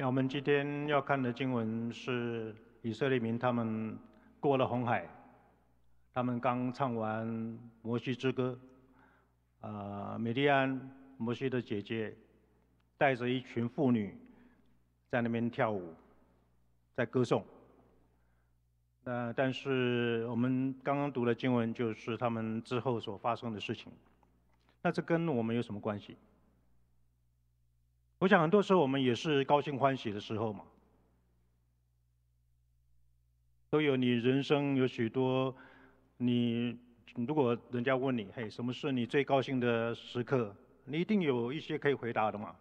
那我们今天要看的经文是以色列民他们过了红海，他们刚唱完摩西之歌，啊，美利安摩西的姐姐带着一群妇女在那边跳舞，在歌颂。那但是我们刚刚读的经文就是他们之后所发生的事情，那这跟我们有什么关系？我想很多时候我们也是高兴欢喜的时候嘛，都有你人生有许多，你如果人家问你，嘿，什么是你最高兴的时刻？你一定有一些可以回答的嘛。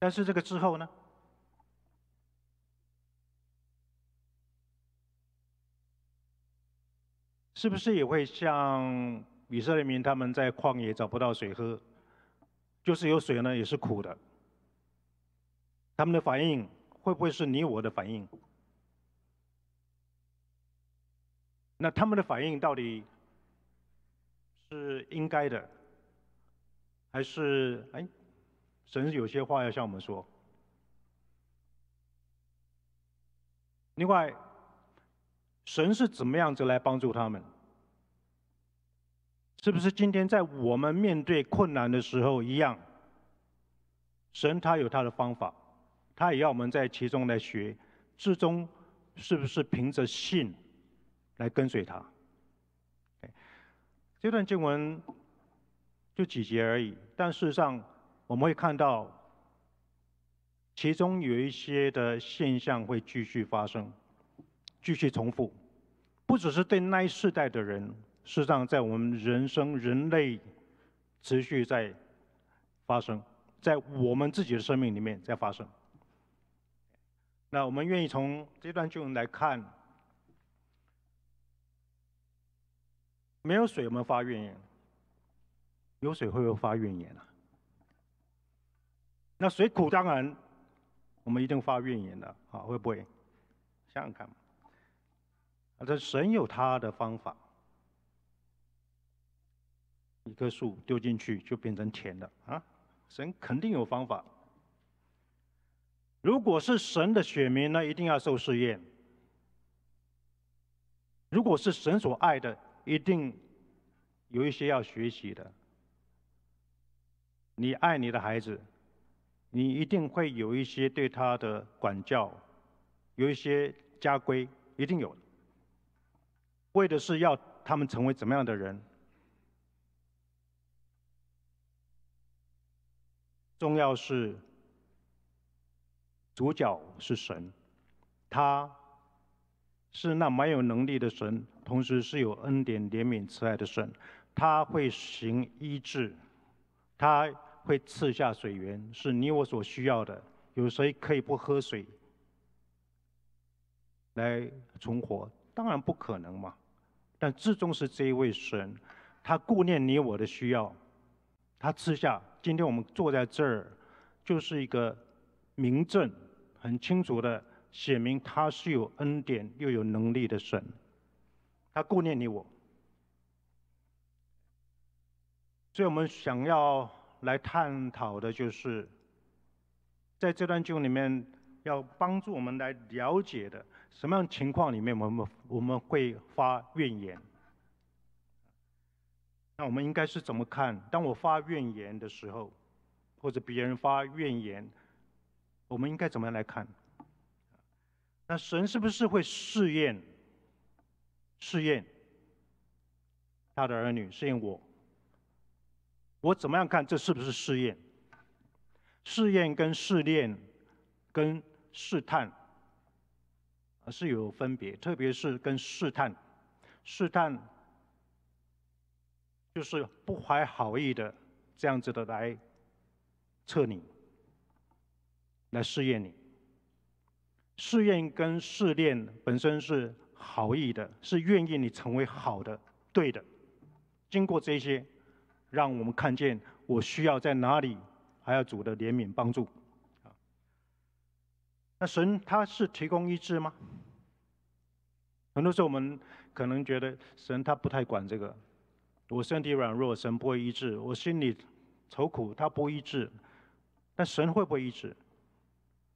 但是这个之后呢？是不是也会像以色列民他们在旷野找不到水喝？就是有水呢，也是苦的。他们的反应会不会是你我的反应？那他们的反应到底是应该的，还是哎，神有些话要向我们说？另外，神是怎么样子来帮助他们？是不是今天在我们面对困难的时候一样？神他有他的方法，他也要我们在其中来学，最终是不是凭着信来跟随他？这段经文就几节而已，但事实上我们会看到，其中有一些的现象会继续发生，继续重复，不只是对那一世代的人。事实上，在我们人生、人类持续在发生，在我们自己的生命里面在发生。那我们愿意从这段经文来看，没有水，我们发怨言；有水会不会发怨言啊？那水苦，当然我们一定发怨言的，啊，会不会？想想看，啊，这神有他的方法。一棵树丢进去就变成甜的啊！神肯定有方法。如果是神的选民那，一定要受试验；如果是神所爱的，一定有一些要学习的。你爱你的孩子，你一定会有一些对他的管教，有一些家规，一定有。为的是要他们成为怎么样的人？重要是主角是神，他是那蛮有能力的神，同时是有恩典、怜悯、慈爱的神。他会行医治，他会赐下水源，是你我所需要的。有谁可以不喝水来存活？当然不可能嘛。但至终是这一位神，他顾念你我的需要。他赐下，今天我们坐在这儿，就是一个明证，很清楚的写明他是有恩典又有能力的神，他顾念你我，所以我们想要来探讨的就是，在这段经里面要帮助我们来了解的什么样情况里面，我们我们会发怨言。那我们应该是怎么看？当我发怨言的时候，或者别人发怨言，我们应该怎么样来看？那神是不是会试验、试验他的儿女，试验我？我怎么样看？这是不是试验？试验跟试炼跟试探是有分别，特别是跟试探，试探。就是不怀好意的这样子的来测你，来试验你。试验跟试炼本身是好意的，是愿意你成为好的、对的。经过这些，让我们看见我需要在哪里，还要主的怜悯帮助。那神他是提供医治吗？很多时候我们可能觉得神他不太管这个。我身体软弱，神不会医治；我心里愁苦，他不医治。但神会不会医治？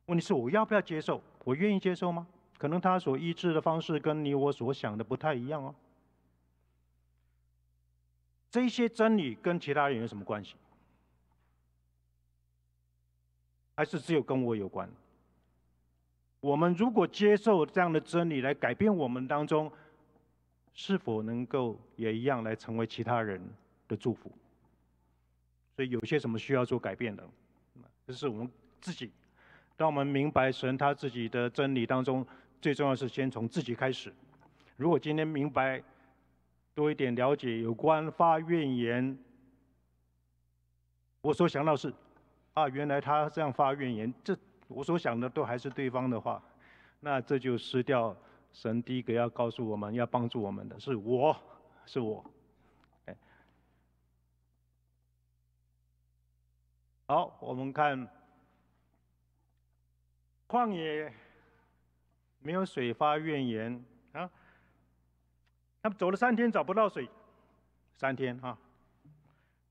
问题是我要不要接受？我愿意接受吗？可能他所医治的方式跟你我所想的不太一样哦。这些真理跟其他人有什么关系？还是只有跟我有关？我们如果接受这样的真理来改变我们当中，是否能够也一样来成为其他人的祝福？所以有些什么需要做改变的，这是我们自己。当我们明白神他自己的真理当中，最重要是先从自己开始。如果今天明白多一点了解有关发怨言，我所想到是，啊，原来他这样发怨言，这我所想的都还是对方的话，那这就失掉神第一个要告诉我们要帮助我们的是我，是我。好，我们看旷野没有水发怨言。啊，他们走了三天找不到水，三天啊，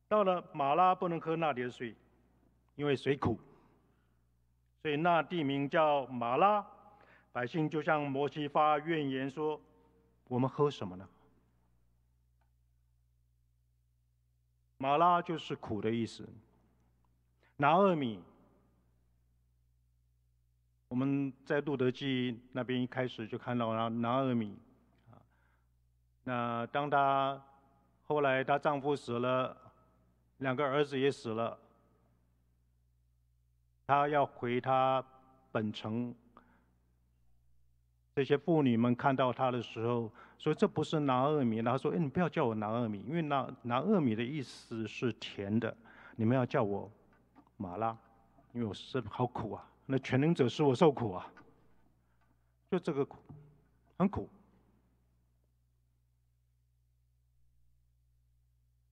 到了马拉不能喝那里的水，因为水苦，所以那地名叫马拉，百姓就向摩西发怨言说：“我们喝什么呢？”马拉就是苦的意思。拿二米，我们在路德记那边一开始就看到拿拿二米，啊，那当她后来她丈夫死了，两个儿子也死了，她要回她本城，这些妇女们看到她的时候，说这不是拿二米，然后说，哎，你不要叫我拿二米，因为拿拿二米的意思是甜的，你们要叫我。马拉，因为我是好苦啊，那全能者使我受苦啊，就这个苦，很苦。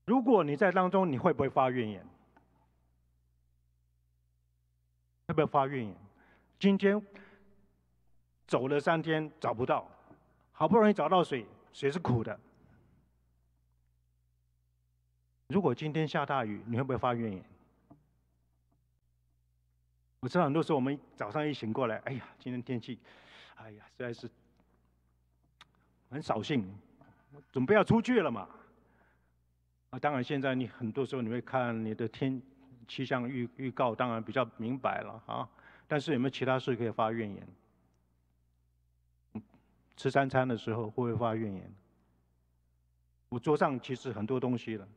如果你在当中，你会不会发怨言？会不会发怨言？今天走了三天找不到，好不容易找到水，水是苦的。如果今天下大雨，你会不会发怨言？我知道很多时候我们早上一醒过来，哎呀，今天天气，哎呀，实在是很扫兴，准备要出去了嘛。啊，当然现在你很多时候你会看你的天气象预预告，当然比较明白了啊。但是有没有其他事可以发怨言？吃三餐的时候会不会发怨言？我桌上其实很多东西了，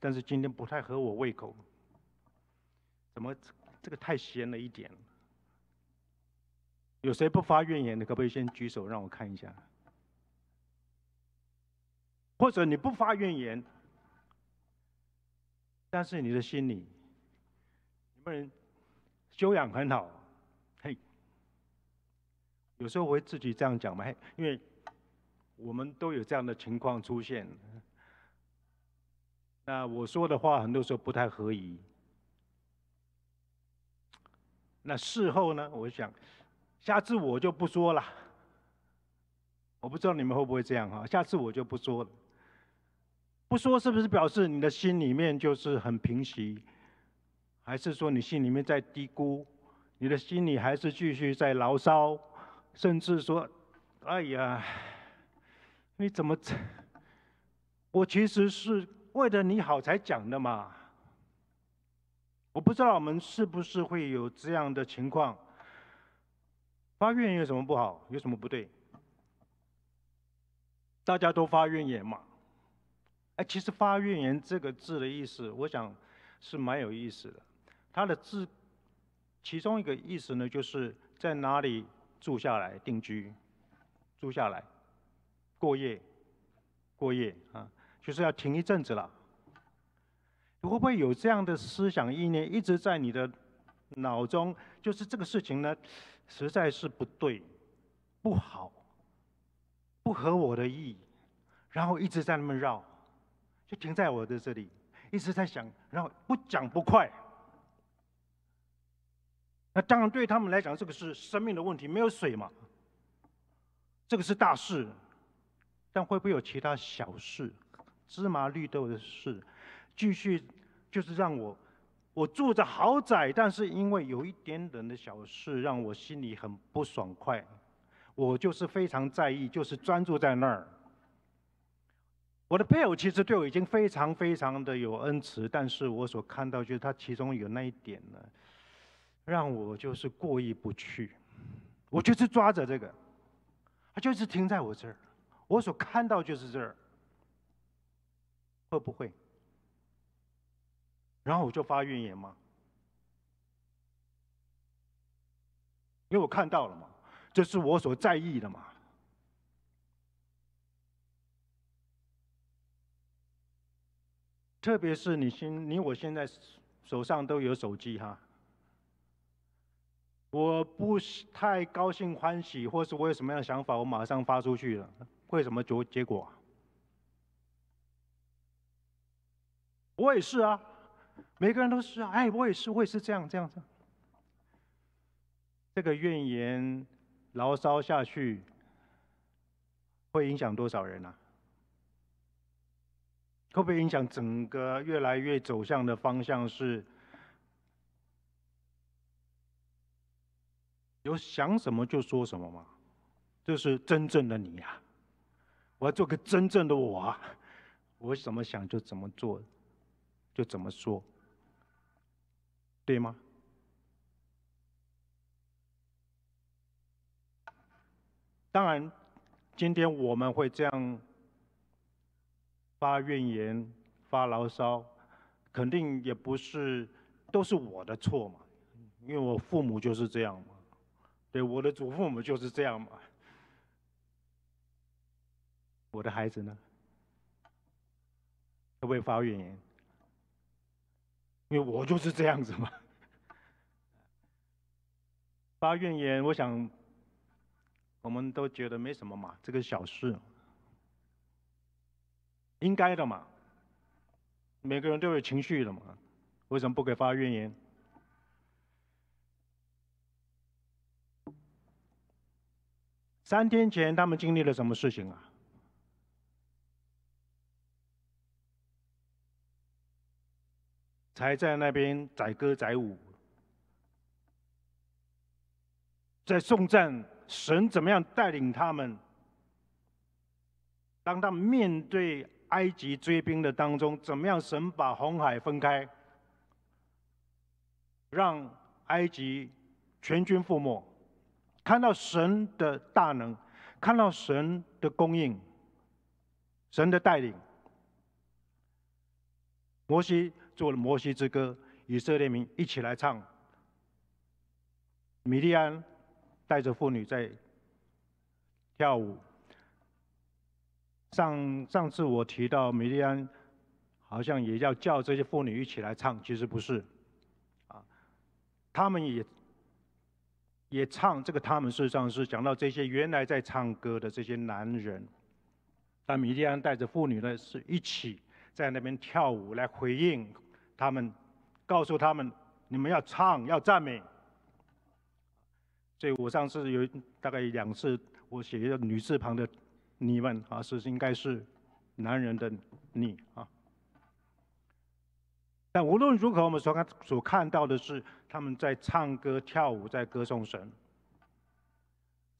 但是今天不太合我胃口，怎么？这个太咸了一点。有谁不发怨言的？可不可以先举手让我看一下？或者你不发怨言，但是你的心里，有没有人修养很好？有时候我会自己这样讲嘛，因为我们都有这样的情况出现。那我说的话很多时候不太合宜。那事后呢？我想，下次我就不说了。我不知道你们会不会这样哈？下次我就不说了。不说是不是表示你的心里面就是很平息？还是说你心里面在嘀咕？你的心里还是继续在牢骚？甚至说，哎呀，你怎么？我其实是为了你好才讲的嘛。我不知道我们是不是会有这样的情况。发怨言有什么不好？有什么不对？大家都发怨言嘛。哎，其实“发怨言”这个字的意思，我想是蛮有意思的。它的字，其中一个意思呢，就是在哪里住下来定居，住下来，过夜，过夜啊，就是要停一阵子了。会不会有这样的思想意念一直在你的脑中？就是这个事情呢，实在是不对、不好、不合我的意，然后一直在那么绕，就停在我的这里，一直在想，然后不讲不快。那当然对他们来讲，这个是生命的问题，没有水嘛，这个是大事。但会不会有其他小事、芝麻绿豆的事？继续，就是让我我住着豪宅，但是因为有一点点的小事，让我心里很不爽快。我就是非常在意，就是专注在那儿。我的配偶其实对我已经非常非常的有恩慈，但是我所看到就是他其中有那一点呢，让我就是过意不去。我就是抓着这个，他就是停在我这儿，我所看到就是这儿，会不会？然后我就发怨言嘛，因为我看到了嘛，这是我所在意的嘛。特别是你现你我现在手上都有手机哈，我不太高兴欢喜，或是我有什么样的想法，我马上发出去了，会什么结结果？我也是啊。每个人都是啊，哎，我也是，我也是这样这样子。这个怨言牢骚下去，会影响多少人呢？会不会影响整个越来越走向的方向是？有想什么就说什么吗？这是真正的你呀！我要做个真正的我啊！我怎么想就怎么做，就怎么说。对吗？当然，今天我们会这样发怨言、发牢骚，肯定也不是都是我的错嘛，因为我父母就是这样嘛，对，我的祖父母就是这样嘛，我的孩子呢，会不会发怨言？因为我就是这样子嘛，发怨言，我想我们都觉得没什么嘛，这个小事，应该的嘛，每个人都有情绪的嘛，为什么不给发怨言？三天前他们经历了什么事情啊？还在那边载歌载舞，在送赞神怎么样带领他们。当他们面对埃及追兵的当中，怎么样神把红海分开，让埃及全军覆没，看到神的大能，看到神的供应，神的带领，摩西。做了摩西之歌，以色列民一起来唱。米利安带着妇女在跳舞。上上次我提到米利安，好像也要叫这些妇女一起来唱，其实不是，啊，他们也也唱这个，他们事实上是讲到这些原来在唱歌的这些男人，但米利安带着妇女呢是一起在那边跳舞来回应。他们告诉他们：“你们要唱，要赞美。”所以我上次有大概两次，我写一个女字旁的“你们”啊，是应该是男人的“你”啊。但无论如何，我们所看所看到的是他们在唱歌、跳舞，在歌颂神。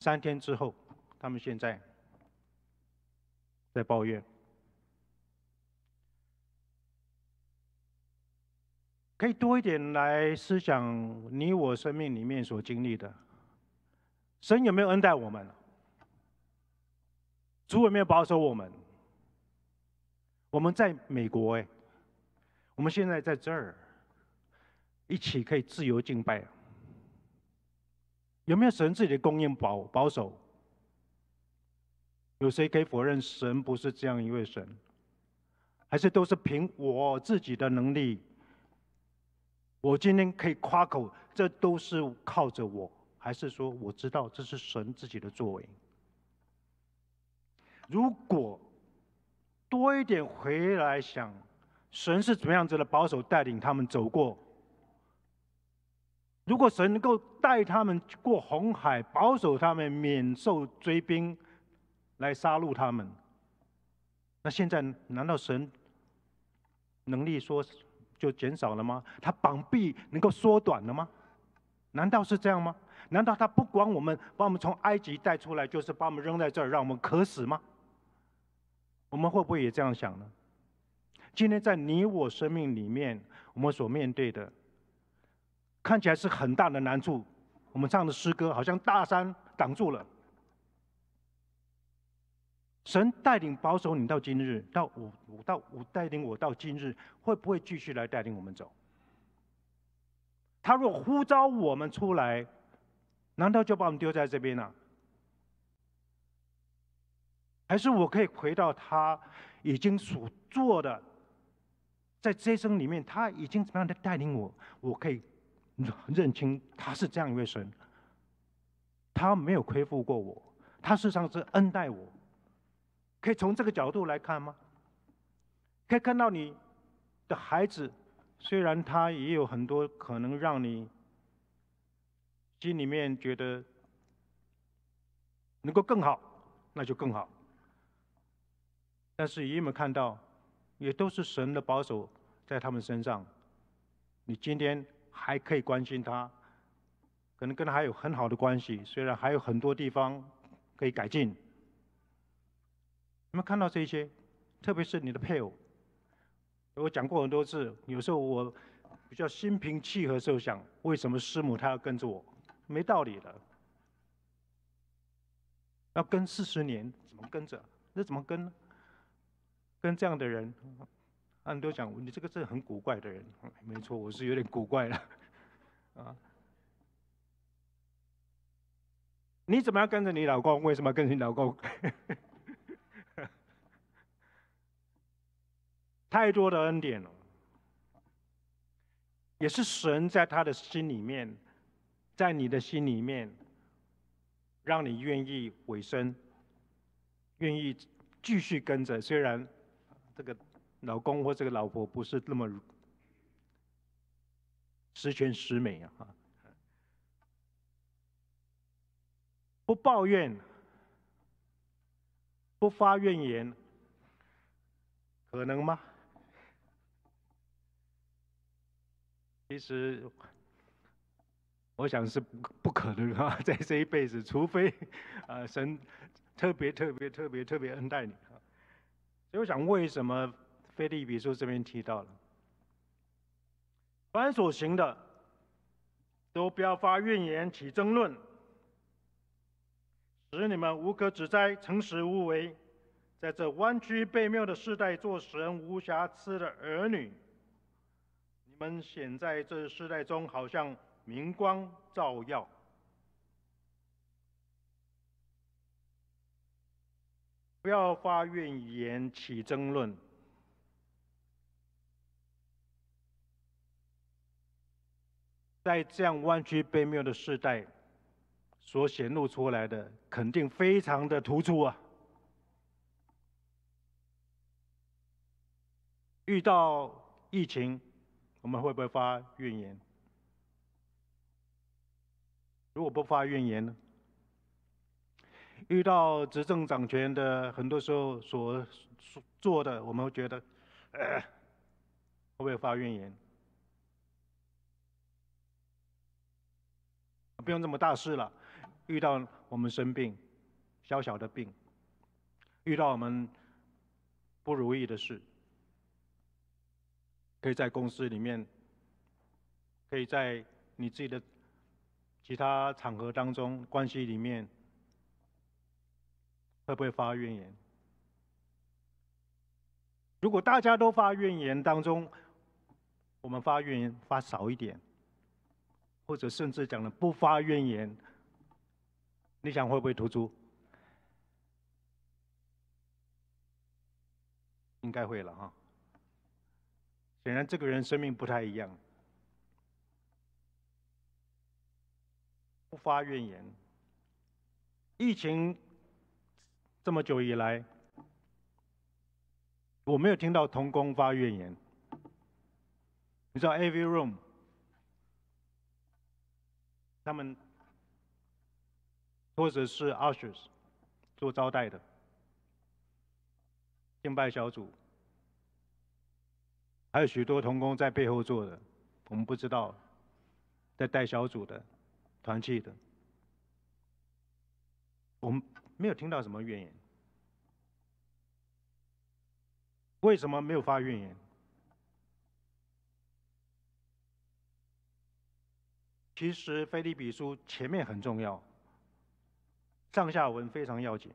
三天之后，他们现在在抱怨。可以多一点来思想你我生命里面所经历的，神有没有恩待我们？主有没有保守我们？我们在美国哎，我们现在在这儿，一起可以自由敬拜，有没有神自己的供应保保守？有谁可以否认神不是这样一位神？还是都是凭我自己的能力？我今天可以夸口，这都是靠着我，还是说我知道这是神自己的作为？如果多一点回来想，神是怎么样子的保守带领他们走过？如果神能够带他们过红海，保守他们免受追兵来杀戮他们，那现在难道神能力说？就减少了吗？他膀臂能够缩短了吗？难道是这样吗？难道他不管我们，把我们从埃及带出来，就是把我们扔在这儿，让我们渴死吗？我们会不会也这样想呢？今天在你我生命里面，我们所面对的，看起来是很大的难处。我们唱的诗歌好像大山挡住了。神带领保守你到今日，到五五到五带领我到今日，会不会继续来带领我们走？他若呼召我们出来，难道就把我们丢在这边了？还是我可以回到他已经所做的，在这一生里面，他已经怎么样的带领我？我可以认清他是这样一位神，他没有亏负过我，他事实上是恩待我。可以从这个角度来看吗？可以看到你的孩子，虽然他也有很多可能让你心里面觉得能够更好，那就更好。但是也有没有看到，也都是神的保守在他们身上。你今天还可以关心他，可能跟他还有很好的关系，虽然还有很多地方可以改进。你们看到这些？特别是你的配偶，我讲过很多次。有时候我比较心平气和时候想，为什么师母她要跟着我？没道理的。要跟四十年，怎么跟着？那怎么跟呢？跟这样的人，很多人都讲你这个是很古怪的人。没错，我是有点古怪了。啊，你怎么样跟着你老公？为什么要跟你老公？太多的恩典了，也是神在他的心里面，在你的心里面，让你愿意委身，愿意继续跟着。虽然这个老公或这个老婆不是那么十全十美啊，不抱怨，不发怨言，可能吗？其实，我想是不可能啊，在这一辈子，除非啊神特别特别特别特别恩待你。所以我想，为什么菲利比书这边提到了，凡所行的，都不要发怨言，起争论，使你们无可指摘，诚实无为，在这弯曲背谬的时代，做神无瑕疵的儿女。你们显在这世代中，好像明光照耀。要发怨言，起争论。在这样弯曲悲谬的时代，所显露出来的，肯定非常的突出啊！遇到疫情。我们会不会发怨言？如果不发怨言呢？遇到执政掌权的，很多时候所做的，我们会觉得，会不会发怨言？不用这么大事了。遇到我们生病，小小的病，遇到我们不如意的事。可以在公司里面，可以在你自己的其他场合当中关系里面，会不会发怨言？如果大家都发怨言当中，我们发怨言发少一点，或者甚至讲了不发怨言，你想会不会突出？应该会了哈。显然，这个人生命不太一样，不发怨言。疫情这么久以来，我没有听到童工发怨言。你知道，Every Room，他们或者是 Ushers 做招待的敬拜小组。还有许多童工在背后做的，我们不知道，在带小组的、团契的，我们没有听到什么怨言。为什么没有发怨言？其实《菲利比书》前面很重要，上下文非常要紧。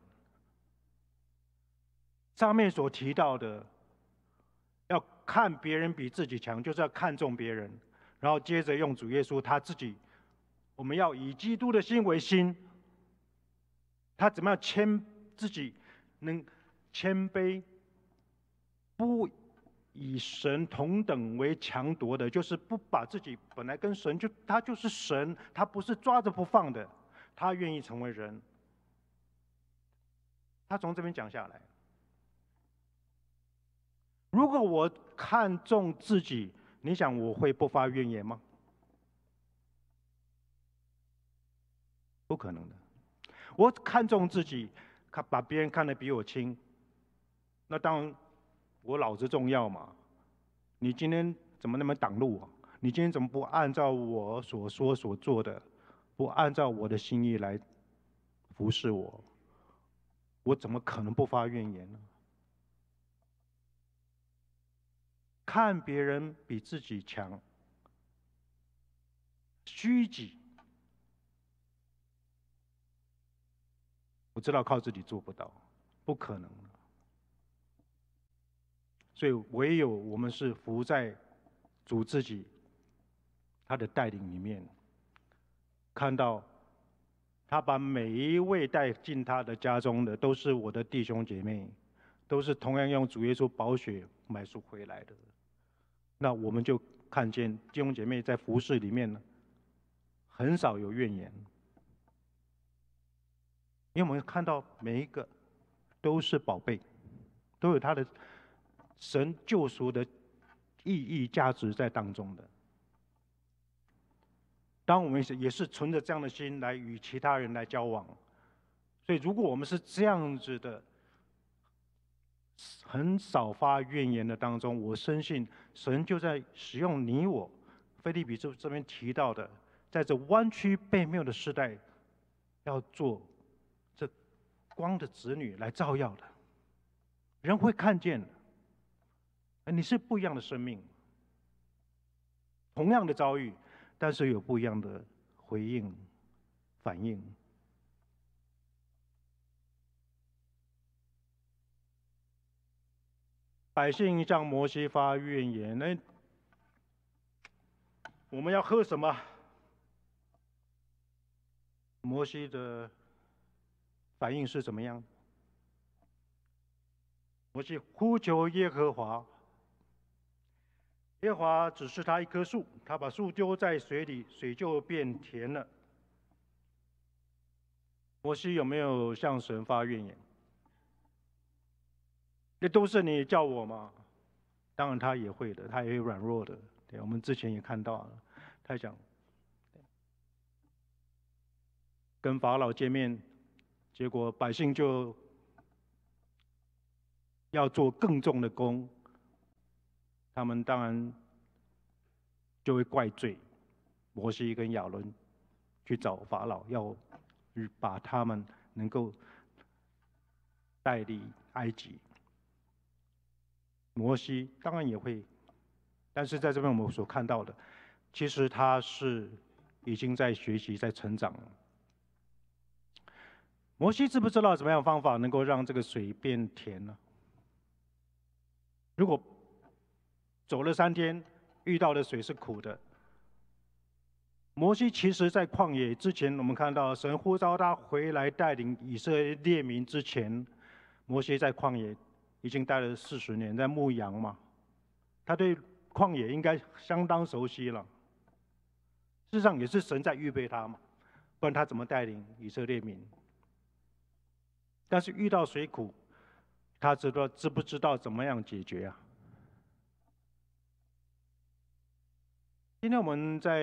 上面所提到的，要看别人比自己强，就是要看重别人，然后接着用主耶稣他自己，我们要以基督的心为心。他怎么样谦自己，能谦卑？不以神同等为强夺的，就是不把自己本来跟神就他就是神，他不是抓着不放的，他愿意成为人。他从这边讲下来，如果我看重自己，你想我会不发怨言吗？不可能的。我看重自己，看把别人看得比我轻，那当然。我老子重要嘛？你今天怎么那么挡路啊？你今天怎么不按照我所说所做的，不按照我的心意来服侍我？我怎么可能不发怨言呢？看别人比自己强，虚己，我知道靠自己做不到，不可能。所以，唯有我们是服在主自己他的带领里面，看到他把每一位带进他的家中的，都是我的弟兄姐妹，都是同样用主耶稣宝血买赎回来的。那我们就看见弟兄姐妹在服饰里面呢，很少有怨言，因为我们看到每一个都是宝贝，都有他的。神救赎的意义、价值在当中的。当我们是也是存着这样的心来与其他人来交往，所以如果我们是这样子的，很少发怨言的当中，我深信神就在使用你我。菲利比这这边提到的，在这弯曲背谬的时代，要做光的子女来照耀的，人会看见的。你是不一样的生命，同样的遭遇，但是有不一样的回应、反应。百姓向摩西发怨言，那我们要喝什么？摩西的反应是怎么样？摩西呼求耶和华。耶和华指示他一棵树，他把树丢在水里，水就变甜了。摩西有没有向神发怨言？那都是你叫我吗？当然他也会的，他也有软弱的。对，我们之前也看到了，他讲跟法老见面，结果百姓就要做更重的工。他们当然就会怪罪摩西跟亚伦去找法老，要把他们能够带离埃及。摩西当然也会，但是在这边我们所看到的，其实他是已经在学习、在成长了。摩西知不知道怎么样方法能够让这个水变甜呢？如果走了三天，遇到的水是苦的。摩西其实在旷野之前，我们看到神呼召他回来带领以色列民之前，摩西在旷野已经待了四十年，在牧羊嘛，他对旷野应该相当熟悉了。事实上也是神在预备他嘛，不然他怎么带领以色列民？但是遇到水苦，他知道知不知道怎么样解决啊？今天我们在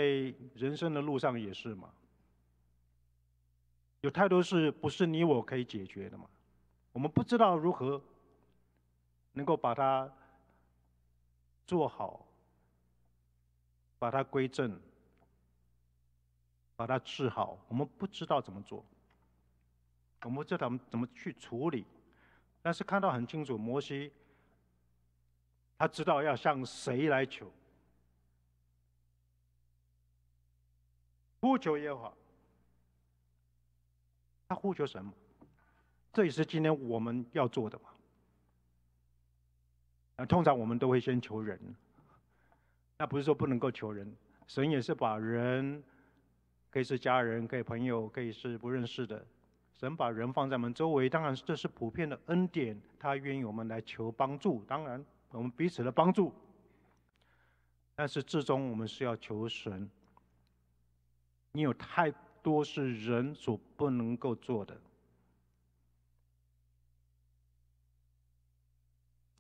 人生的路上也是嘛，有太多事不是你我可以解决的嘛，我们不知道如何能够把它做好，把它归正，把它治好。我们不知道怎么做，我们不知道怎么去处理，但是看到很清楚，摩西他知道要向谁来求，呼求耶和华。他呼求什么？这也是今天我们要做的嘛。那通常我们都会先求人，那不是说不能够求人，神也是把人，可以是家人，可以朋友，可以是不认识的，神把人放在我们周围，当然这是普遍的恩典，他愿意我们来求帮助，当然我们彼此的帮助，但是至终我们是要求神，你有太多是人所不能够做的。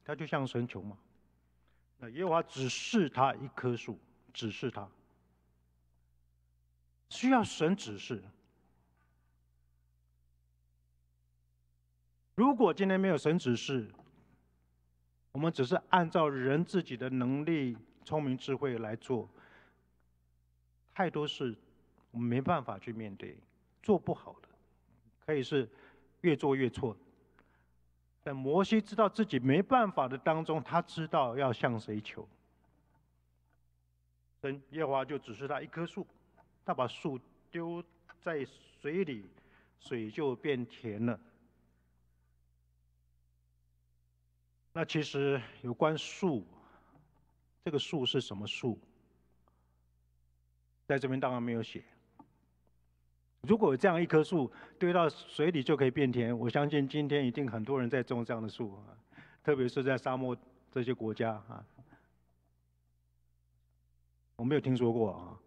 他就像神求嘛，那耶和华指示他一棵树，指示他，需要神指示。如果今天没有神指示，我们只是按照人自己的能力、聪明智慧来做，太多事我们没办法去面对，做不好的，可以是越做越错。在摩西知道自己没办法的当中，他知道要向谁求。神耶和华就指示他一棵树，他把树丢在水里，水就变甜了。那其实有关树，这个树是什么树？在这边当然没有写。如果有这样一棵树堆到水里就可以变甜，我相信今天一定很多人在种这样的树啊，特别是在沙漠这些国家啊，我没有听说过啊。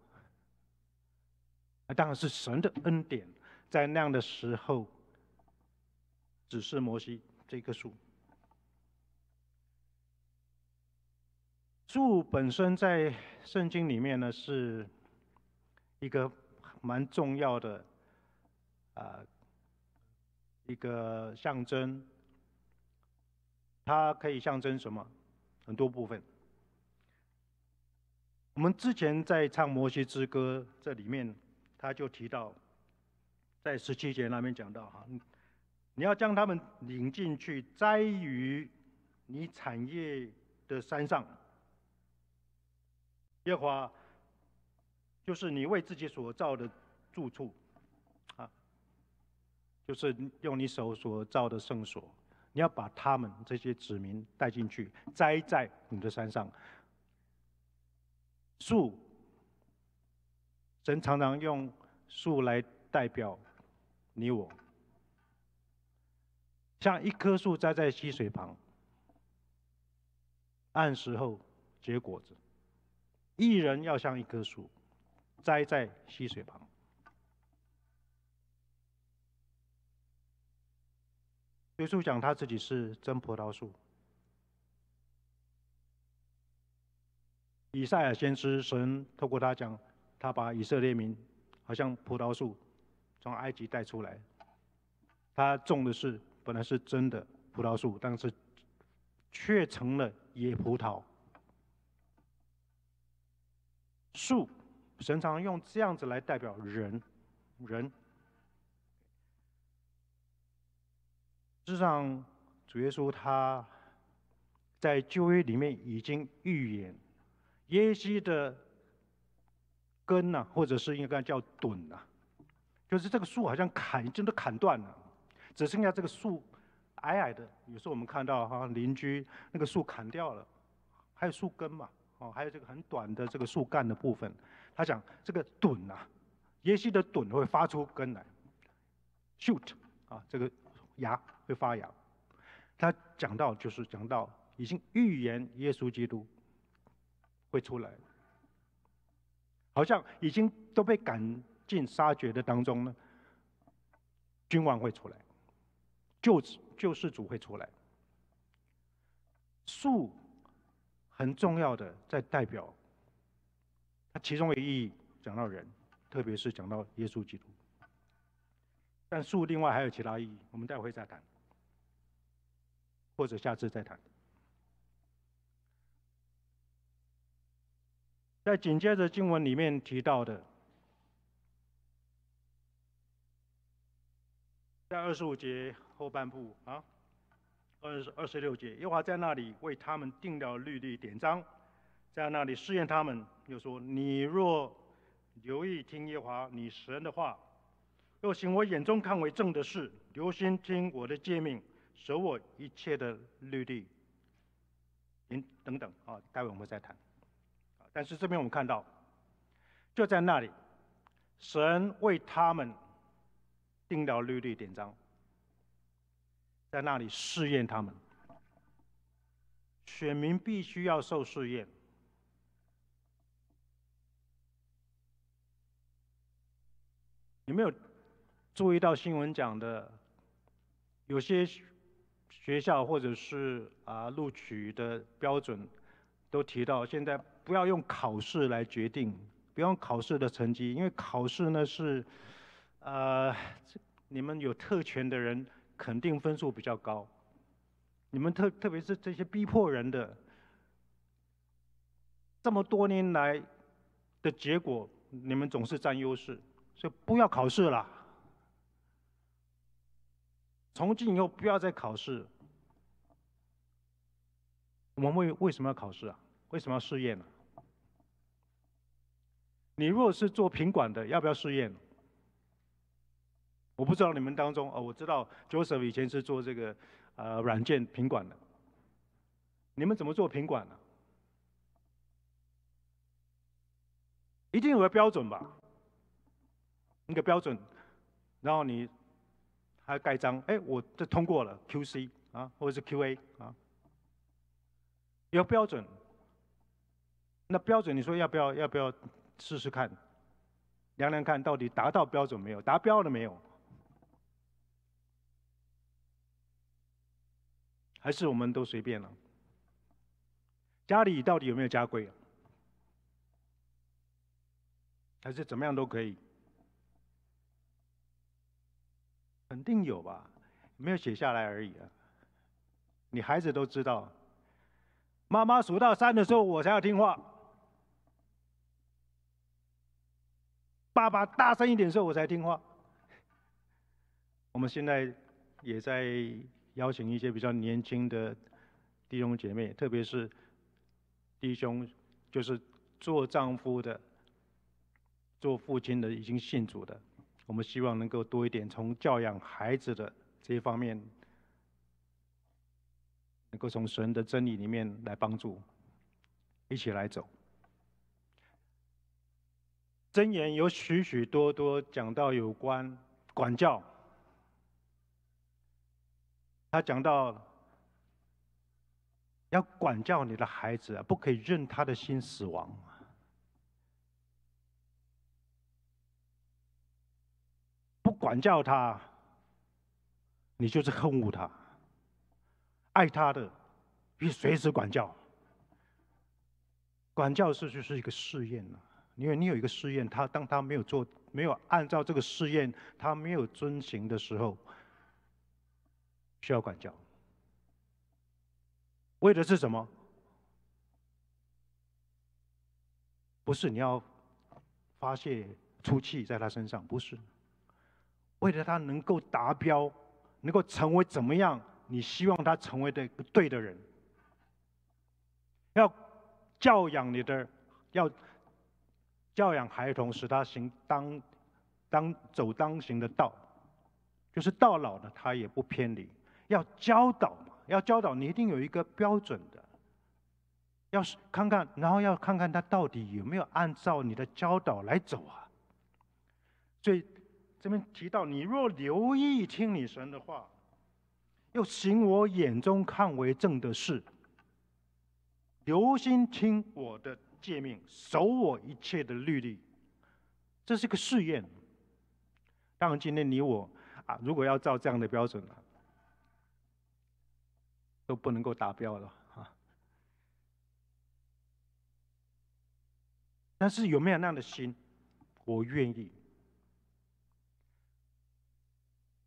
那当然是神的恩典，在那样的时候指示摩西这棵树。树本身在圣经里面呢是一个。蛮重要的啊，一个象征，它可以象征什么？很多部分。我们之前在唱《摩西之歌》这里面，他就提到，在十七节那边讲到哈，你要将他们领进去，栽于你产业的山上，耶和华。就是你为自己所造的住处，啊，就是用你手所造的圣所，你要把他们这些子民带进去，栽在你的山上。树，神常常用树来代表你我，像一棵树栽在溪水旁，按时候结果子。一人要像一棵树。栽在溪水旁。耶稣讲他自己是真葡萄树。以赛亚先知神透过他讲，他把以色列民好像葡萄树从埃及带出来。他种的是本来是真的葡萄树，但是却成了野葡萄树。神常用这样子来代表人，人。事实上，主耶稣他在旧约里面已经预言，耶西的根呐，或者是应该叫墩呐，就是这个树好像砍，已经都砍断了，只剩下这个树矮矮的。有时候我们看到哈邻居那个树砍掉了，还有树根嘛，哦，还有这个很短的这个树干的部分。他讲这个墩啊，耶西的墩会发出根来，shoot 啊，这个芽会发芽。他讲到就是讲到已经预言耶稣基督会出来，好像已经都被赶尽杀绝的当中呢，君王会出来，救救世主会出来。树很重要的在代表它。其中的意义讲到人，特别是讲到耶稣基督。但树另外还有其他意义，我们待会再谈，或者下次再谈。在紧接着经文里面提到的，在二十五节后半部啊，二十二十六节，耶和华在那里为他们定了律例典章，在那里试验他们，又说：你若留意听耶和华你神的话，又行我眼中看为正的事，留心听我的诫命，守我一切的律例，您等等啊，待会我们再谈。但是这边我们看到，就在那里，神为他们定了律例典章，在那里试验他们。选民必须要受试验。有没有注意到新闻讲的，有些学校或者是啊录取的标准，都提到现在。不要用考试来决定，不用考试的成绩，因为考试呢是，呃，你们有特权的人肯定分数比较高，你们特特别是这些逼迫人的，这么多年来的结果，你们总是占优势，所以不要考试了，从今以后不要再考试。我们为为什么要考试啊？为什么要试验呢？你如果是做品管的，要不要试验？我不知道你们当中哦，我知道 Joseph 以前是做这个呃软件品管的。你们怎么做品管呢？一定有个标准吧？一个标准，然后你还盖章，哎，我这通过了 QC 啊，或者是 QA 啊，有标准。那标准你说要不要？要不要？试试看，量量看到底达到标准没有？达标了没有？还是我们都随便了？家里到底有没有家规？还是怎么样都可以？肯定有吧？没有写下来而已啊！你孩子都知道，妈妈数到三的时候，我才要听话。爸爸大声一点说，我才听话。我们现在也在邀请一些比较年轻的弟兄姐妹，特别是弟兄，就是做丈夫的、做父亲的，已经信主的。我们希望能够多一点从教养孩子的这一方面，能够从神的真理里面来帮助，一起来走。箴言有许许多多讲到有关管教，他讲到要管教你的孩子啊，不可以任他的心死亡。不管教他，你就是恨恶他；爱他的，必随时管教。管教是就是一个试验啊。因为你有一个试验，他当他没有做、没有按照这个试验，他没有遵行的时候，需要管教。为的是什么？不是你要发泄出气在他身上，不是。为了他能够达标，能够成为怎么样？你希望他成为的对的人，要教养你的，要。教养孩童，使他行当当走当行的道，就是到老了他也不偏离。要教导嘛，要教导，你一定有一个标准的。要是看看，然后要看看他到底有没有按照你的教导来走啊。所以这边提到，你若留意听你神的话，又行我眼中看为正的事，留心听我的。诫命，守我一切的律例，这是个试验。当然，今天你我啊，如果要照这样的标准啊，都不能够达标了啊。但是有没有那样的心？我愿意。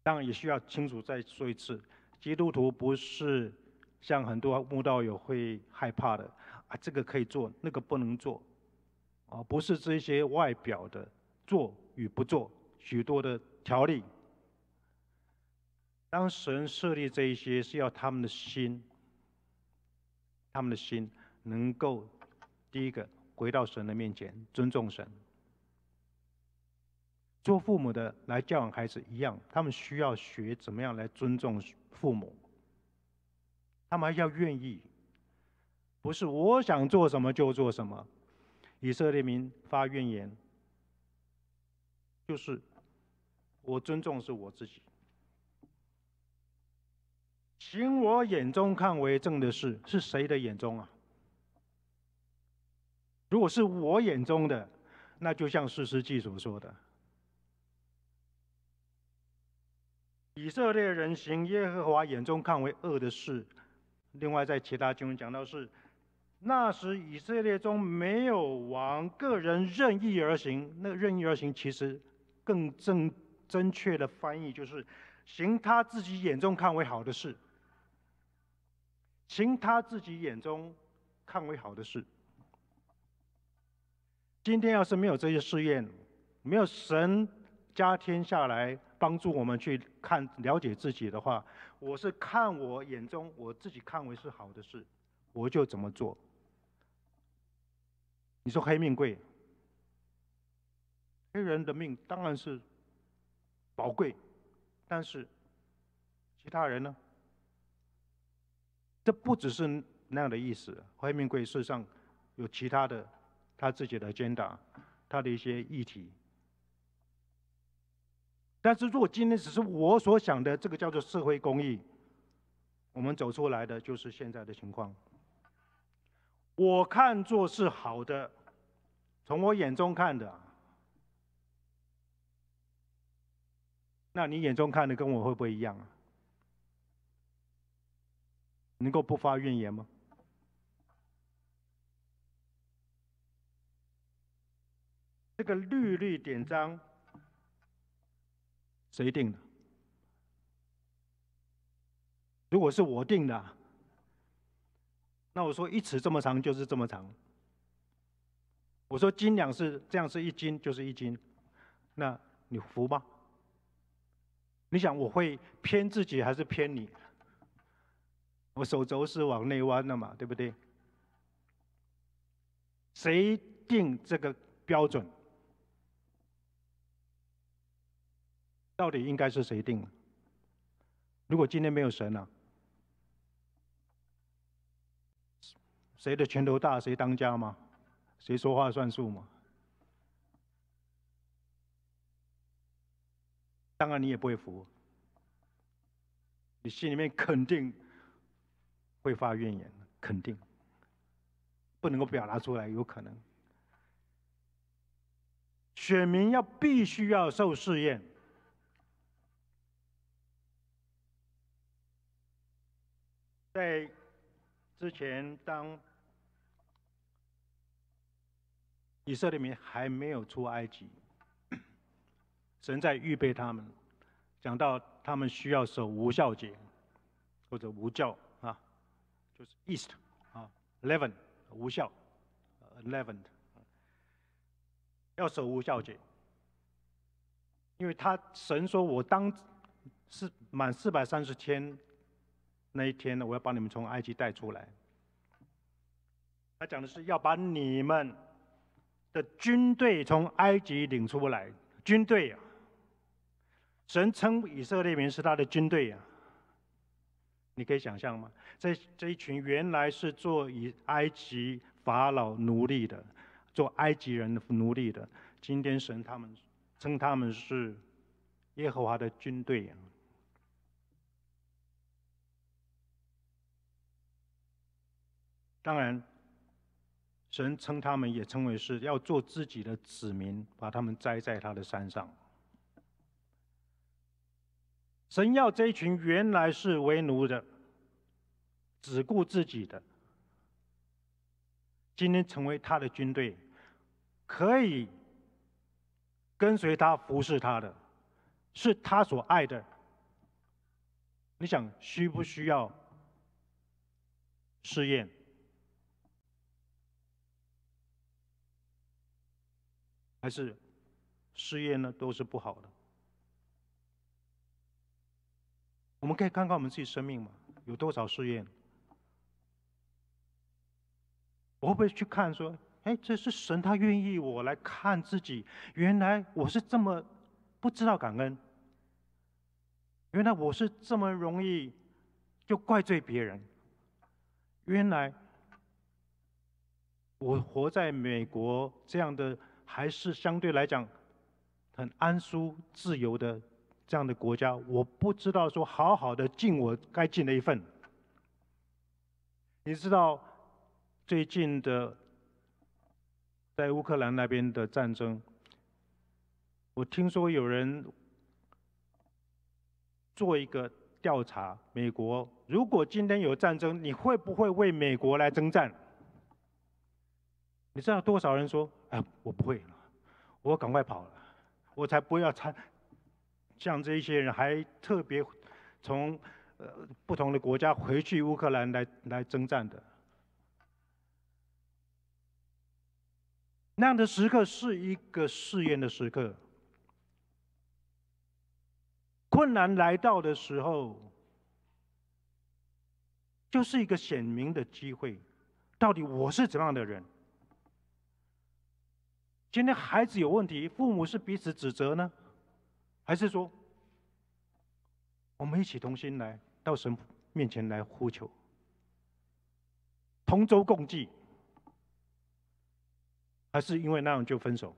当然，也需要清楚再说一次：基督徒不是像很多慕道友会害怕的。啊，这个可以做，那个不能做。啊，不是这些外表的做与不做，许多的条例。当神设立这一些，是要他们的心，他们的心能够第一个回到神的面前，尊重神。做父母的来教养孩子一样，他们需要学怎么样来尊重父母。他们还要愿意，不是我想做什么就做什么。以色列民发怨言，就是我尊重是我自己。行我眼中看为正的事，是谁的眼中啊？如果是我眼中的，那就像士师记所说的：以色列人行耶和华眼中看为恶的事。另外，在其他经文讲到是，那时以色列中没有王，个人任意而行。那任意而行，其实更正正确的翻译就是行他自己眼中看为好的事。行他自己眼中看为好的事。今天要是没有这些试验，没有神加添下来帮助我们去看了解自己的话，我是看我眼中我自己看为是好的事，我就怎么做。你说黑命贵，黑人的命当然是宝贵，但是其他人呢？这不只是那样的意思，黑命贵事实上有其他的他自己的 agenda，他的一些议题。但是如果今天只是我所想的这个叫做社会公益，我们走出来的就是现在的情况。我看作是好的，从我眼中看的，那你眼中看的跟我会不会一样？能够不发怨言吗？这个律律典章谁定的？如果是我定的，那我说一尺这么长就是这么长。我说斤两是这样是一斤就是一斤，那你服吗？你想我会偏自己还是偏你？我手肘是往内弯的嘛，对不对？谁定这个标准？到底应该是谁定？如果今天没有神了，谁的拳头大谁当家吗？谁说话算数吗？当然你也不会服，你心里面肯定。会发怨言，肯定不能够表达出来，有可能。选民要必须要受试验，在之前，当以色列民还没有出埃及，神在预备他们，讲到他们需要守无孝节或者无教。就是 east 啊，eleven 无效，eleven 要守无效节，因为他神说我当是满四百三十天那一天呢，我要把你们从埃及带出来。他讲的是要把你们的军队从埃及领出来，军队啊，神称以色列民是他的军队啊。你可以想象吗？这这一群原来是做以埃及法老奴隶的，做埃及人的奴隶的，今天神他们称他们是耶和华的军队啊。当然，神称他们也称为是要做自己的子民，把他们栽在他的山上。神要这一群原来是为奴的、只顾自己的，今天成为他的军队，可以跟随他、服侍他的，是他所爱的。你想需不需要试验？还是试验呢？都是不好的。我们可以看看我们自己生命嘛，有多少试验？我会不会去看说，哎，这是神他愿意我来看自己，原来我是这么不知道感恩，原来我是这么容易就怪罪别人，原来我活在美国这样的还是相对来讲很安舒自由的这样的国家，我不知道说好好的尽我该尽的一份，你知道？最近的在乌克兰那边的战争，我听说有人做一个调查：美国如果今天有战争，你会不会为美国来征战？你知道多少人说：“哎，我不会，我赶快跑了，我才不要参。”像这一些人还特别从呃不同的国家回去乌克兰来来征战的。那样的时刻是一个试验的时刻，困难来到的时候，就是一个显明的机会。到底我是怎样的人？今天孩子有问题，父母是彼此指责呢，还是说，我们一起同心来到神面前来呼求，同舟共济？还是因为那样就分手，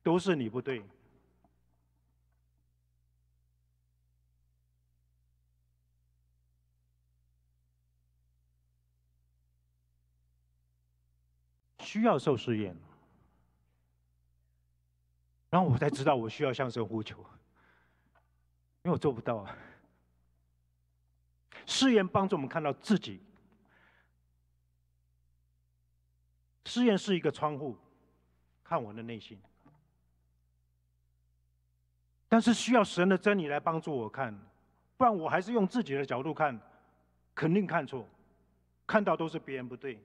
都是你不对。需要受试验，然后我才知道我需要向神呼求，因为我做不到啊。试验帮助我们看到自己。试验是一个窗户，看我的内心。但是需要神的真理来帮助我看，不然我还是用自己的角度看，肯定看错，看到都是别人不对，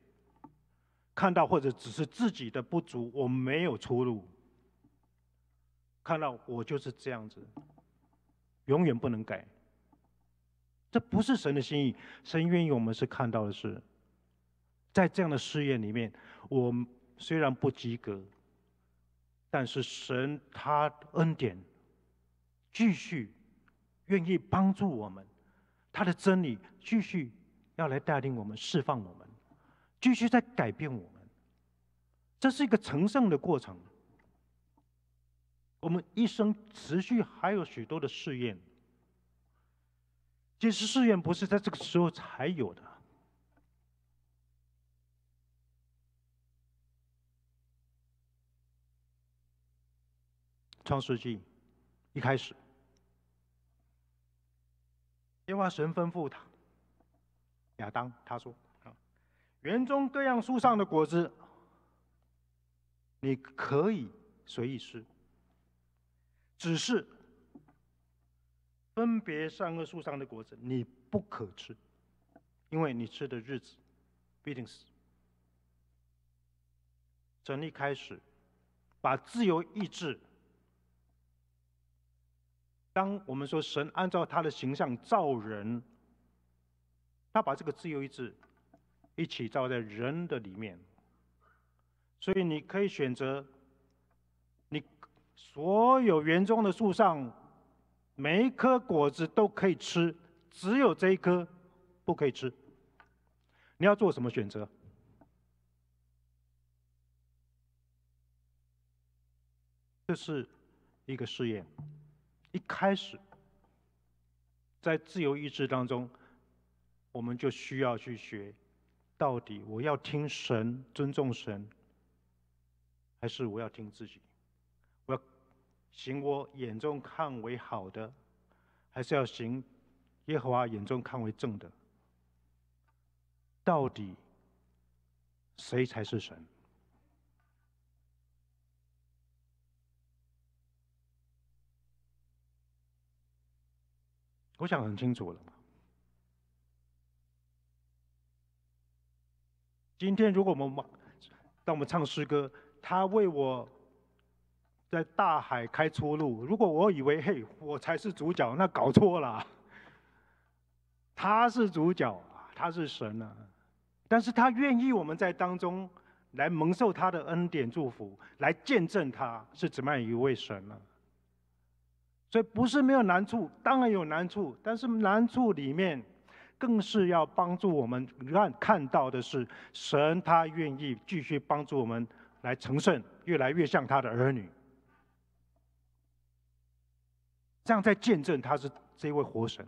看到或者只是自己的不足，我没有出路。看到我就是这样子，永远不能改。这不是神的心意，神愿意我们是看到的是。在这样的试验里面，我虽然不及格，但是神他恩典继续愿意帮助我们，他的真理继续要来带领我们、释放我们，继续在改变我们。这是一个成圣的过程。我们一生持续还有许多的试验，其实试验不是在这个时候才有的。创世纪一开始，耶和神吩咐他亚当，他说：“啊，园中各样树上的果子，你可以随意吃，只是分别善恶树上的果子你不可吃，因为你吃的日子必定死。”整一开始，把自由意志。当我们说神按照他的形象造人，他把这个自由意志一起造在人的里面，所以你可以选择，所有园中的树上每一颗果子都可以吃，只有这一颗不可以吃。你要做什么选择？这是一个试验。一开始，在自由意志当中，我们就需要去学，到底我要听神、尊重神，还是我要听自己？行我眼中看为好的，还是要行耶和华眼中看为正的？到底谁才是神？我想很清楚了。今天如果我们当我们唱诗歌，他为我在大海开出路。如果我以为嘿，我才是主角，那搞错了。他是主角，他是神啊，但是他愿意我们在当中来蒙受他的恩典祝福，来见证他是怎么样一位神呢？所以不是没有难处，当然有难处，但是难处里面，更是要帮助我们看看到的是，神他愿意继续帮助我们来成圣，越来越像他的儿女，这样在见证他是这位活神，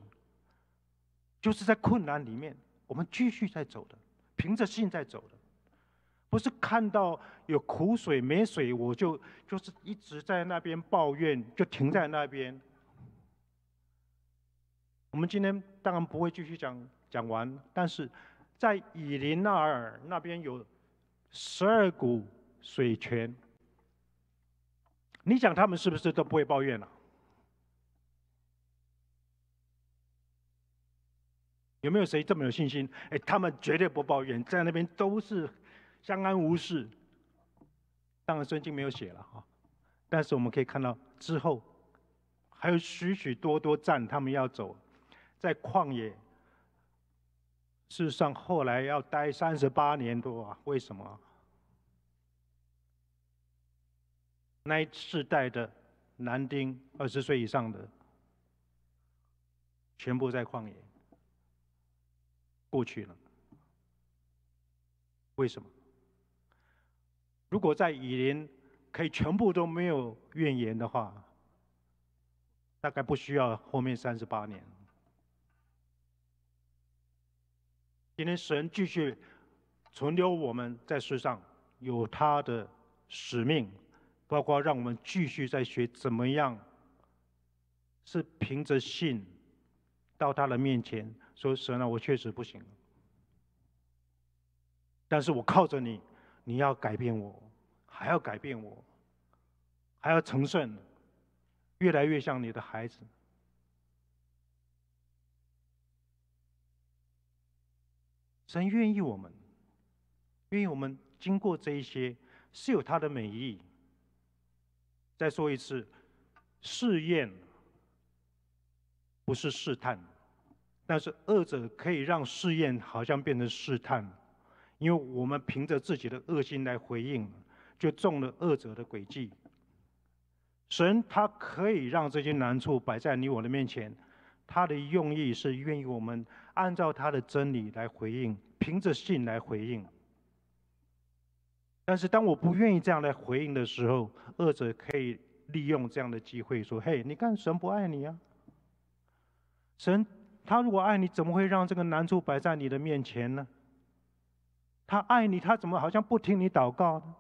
就是在困难里面，我们继续在走的，凭着信在走的。不是看到有苦水没水，我就就是一直在那边抱怨，就停在那边。我们今天当然不会继续讲讲完，但是在以林那尔那边有十二股水泉，你讲他们是不是都不会抱怨了？有没有谁这么有信心？哎，他们绝对不抱怨，在那边都是。相安无事，当然圣经没有写了哈，但是我们可以看到之后还有许许多多站他们要走，在旷野，事实上后来要待三十八年多啊？为什么？那一世代的男丁二十岁以上的，全部在旷野过去了，为什么？如果在以林可以全部都没有怨言的话，大概不需要后面三十八年。今天神继续存留我们在世上，有他的使命，包括让我们继续在学怎么样，是凭着信到他的面前说：“神啊，我确实不行，但是我靠着你。”你要改变我，还要改变我，还要成圣，越来越像你的孩子。神愿意我们，愿意我们经过这一些，是有他的美意。再说一次，试验不是试探，但是恶者可以让试验好像变成试探。因为我们凭着自己的恶心来回应，就中了恶者的诡计。神他可以让这些难处摆在你我的面前，他的用意是愿意我们按照他的真理来回应，凭着信来回应。但是当我不愿意这样来回应的时候，恶者可以利用这样的机会说：“嘿，你看神不爱你啊！神他如果爱你，怎么会让这个难处摆在你的面前呢？”他爱你，他怎么好像不听你祷告呢？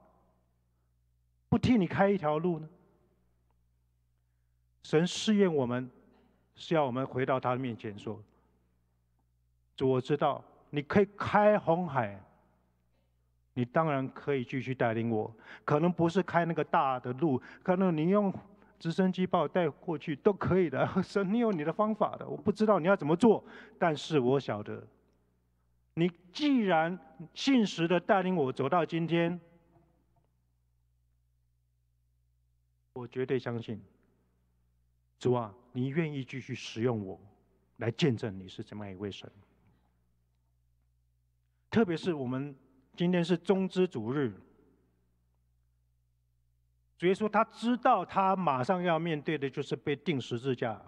不替你开一条路呢？神试验我们，是要我们回到他的面前说：“主，我知道你可以开红海，你当然可以继续带领我。可能不是开那个大的路，可能你用直升机把我带过去都可以的。神，你有你的方法的，我不知道你要怎么做，但是我晓得。”你既然信实的带领我走到今天，我绝对相信，主啊，你愿意继续使用我，来见证你是怎么样一位神。特别是我们今天是中之主日，主耶稣他知道他马上要面对的就是被钉十字架，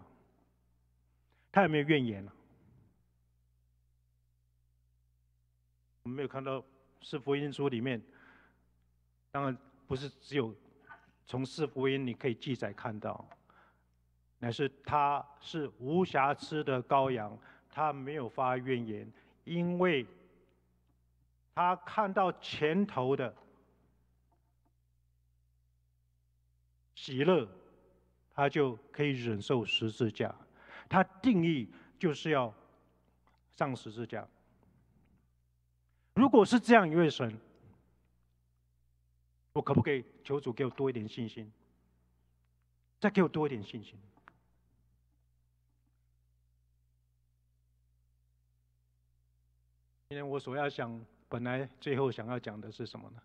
他有没有怨言呢？我们没有看到四福音书里面，当然不是只有从四福音你可以记载看到，乃是他是无瑕疵的羔羊，他没有发怨言，因为他看到前头的喜乐，他就可以忍受十字架，他定义就是要上十字架。如果是这样一位神，我可不可以求主给我多一点信心？再给我多一点信心。今天我所要想，本来最后想要讲的是什么呢？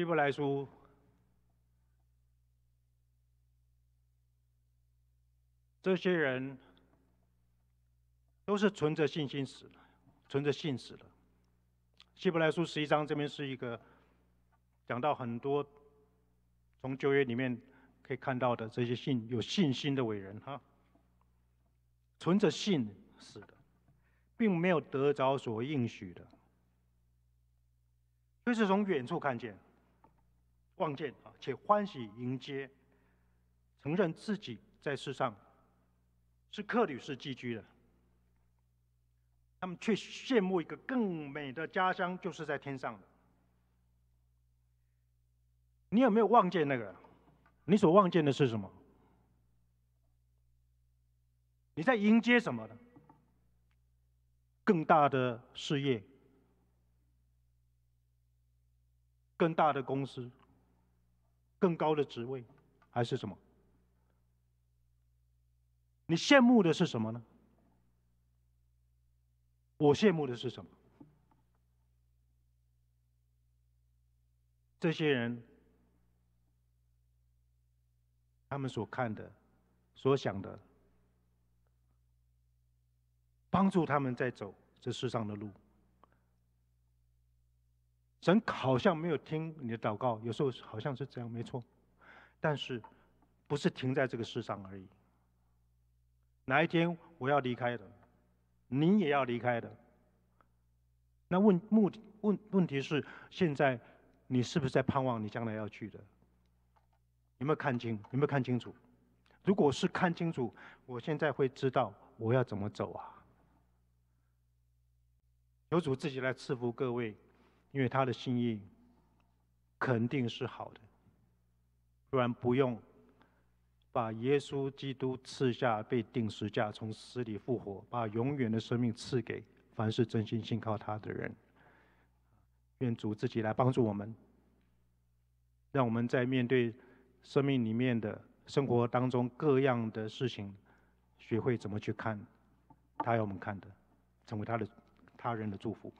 希伯来书这些人都是存着信心死了，存着信死了。希伯来书十一章这边是一个讲到很多从旧约里面可以看到的这些信有信心的伟人哈，存着信死的，并没有得着所应许的，所以是从远处看见、望见啊，且欢喜迎接，承认自己在世上是客旅是寄居的。他们却羡慕一个更美的家乡，就是在天上的。你有没有望见那个？你所望见的是什么？你在迎接什么呢？更大的事业，更大的公司，更高的职位，还是什么？你羡慕的是什么呢？我羡慕的是什么？这些人，他们所看的、所想的，帮助他们在走这世上的路。神好像没有听你的祷告，有时候好像是这样，没错。但是，不是停在这个世上而已。哪一天我要离开的？你也要离开的。那问目的问问题是，现在你是不是在盼望你将来要去的？有没有看清？有没有看清楚？如果是看清楚，我现在会知道我要怎么走啊。有主自己来赐福各位，因为他的心意肯定是好的，不然不用。把耶稣基督赐下，被钉十架，从死里复活，把永远的生命赐给凡是真心信靠他的人。愿主自己来帮助我们，让我们在面对生命里面的生活当中各样的事情，学会怎么去看他要我们看的，成为他的他人的祝福。